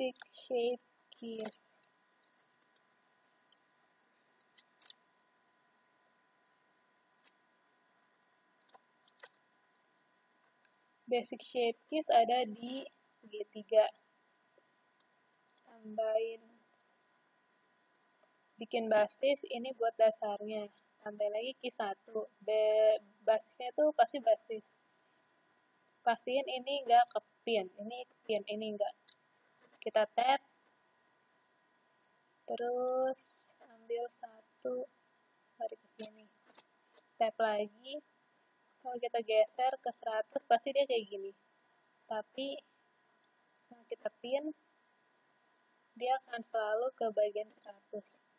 basic shape keys basic shape keys ada di segitiga tambahin. Bikin basis ini buat dasarnya. Tambah lagi key 1 basisnya tuh pasti basis. Pastiin ini enggak kepin. Ini kepin ini enggak kita tap terus ambil satu. Tarik ke sini. Tap lagi. Kalau kita geser ke 100 pasti dia kayak gini. Tapi kalau kita pin dia akan selalu ke bagian 100 lepas pinnya